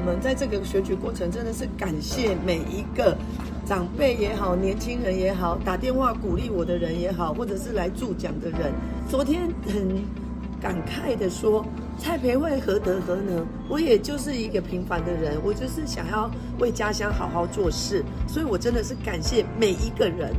我们在这个选举过程真的是感谢每一个长辈也好、年轻人也好、打电话鼓励我的人也好，或者是来助奖的人。昨天很感慨的说：“蔡培慧何德何能？我也就是一个平凡的人，我就是想要为家乡好好做事。”所以，我真的是感谢每一个人。